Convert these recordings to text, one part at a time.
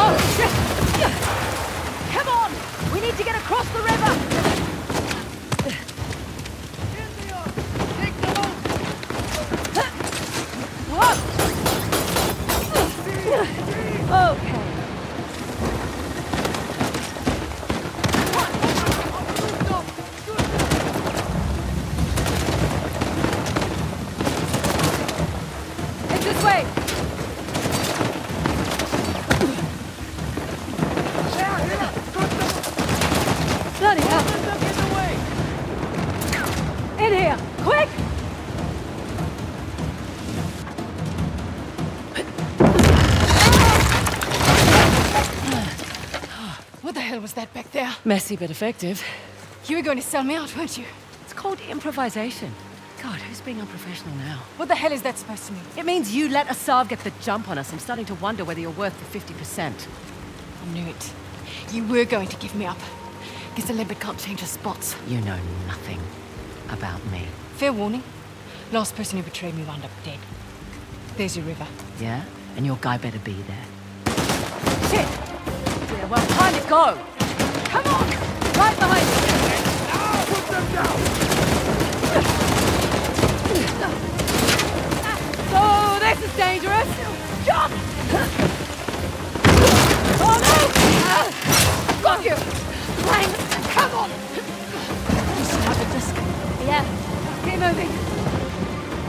Oh! Come on! We need to get across the river! This way! Hell was that back there? Messy but effective. You were going to sell me out, weren't you? It's called improvisation. God, who's being unprofessional now? What the hell is that supposed to mean? It means you let Asav get the jump on us. I'm starting to wonder whether you're worth the 50%. I knew it. You were going to give me up. Guess the leopard can't change her spots. You know nothing about me. Fair warning. Last person who betrayed me wound up dead. There's your river. Yeah? And your guy better be there. Shit! Well, time to go! Come on! Right behind you! Now, put them down! Oh, this is dangerous! Jump! Oh no! Ah, Got you! Lang, come on! You started this. Yeah, keep moving.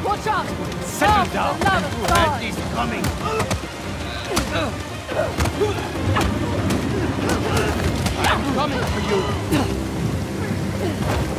Watch out! Settle down. the love of God. coming? I'm coming for you.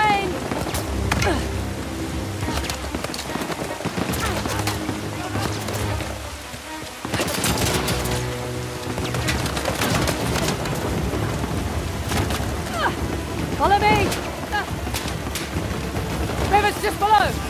just below!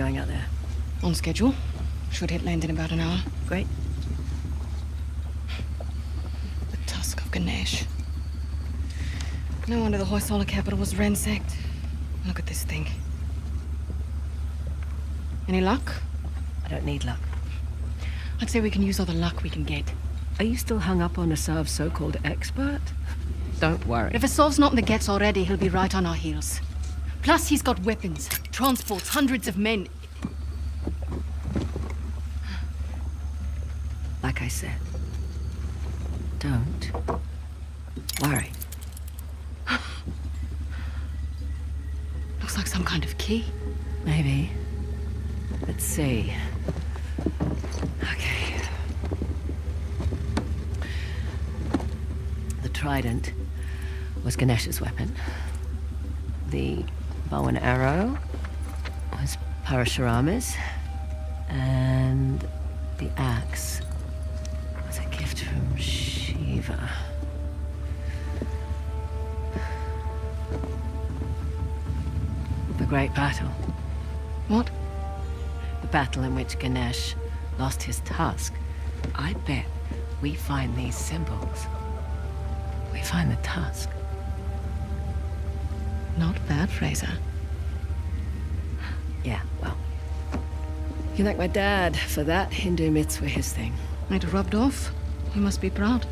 Going out there? On schedule. Should hit land in about an hour. Great. The tusk of Ganesh. No wonder the Hoysala capital was ransacked. Look at this thing. Any luck? I don't need luck. I'd say we can use all the luck we can get. Are you still hung up on Asav's so-called expert? Don't worry. If Asav's not in the Ghats already, he'll be right on our heels. Plus, he's got weapons, transports, hundreds of men. Like I said, don't worry. Looks like some kind of key. Maybe. Let's see. Okay. The trident was Ganesh's weapon. The bow and arrow was Parashurama's. And the axe was a gift from Shiva. The Great Battle. What? The battle in which Ganesh lost his tusk. I bet we find these symbols. We find the tusk. Not bad, Frazer. Yeah, well. You thank my dad for that. Hindu myths were his thing. It rubbed off. You must be proud.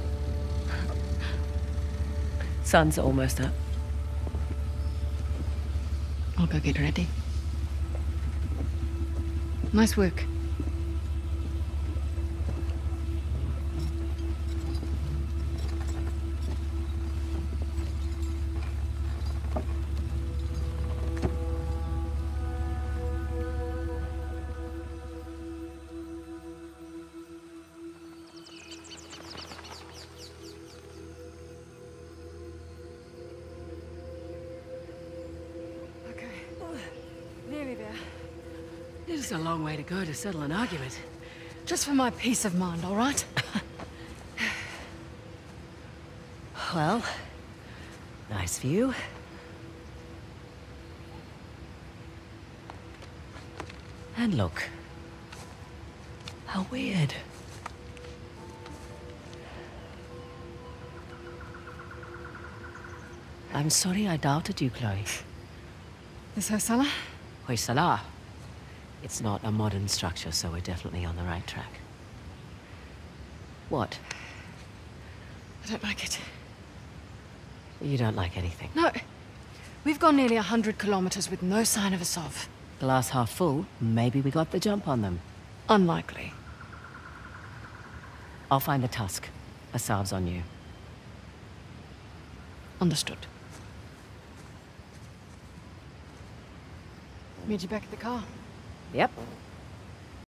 Sun's almost up. I'll go get ready. Nice work. This is a long way to go to settle an argument. Just for my peace of mind, all right? Well, nice view. And look. How weird. I'm sorry I doubted you, Chloe. This Hoysala? Hoysala. It's not a modern structure, so we're definitely on the right track. What? I don't like it. You don't like anything. No. We've gone nearly a hundred kilometers with no sign of Asav. Glass half full, maybe we got the jump on them. Unlikely. I'll find the tusk. Asav's on you. Understood. Meet you back at the car. Yep.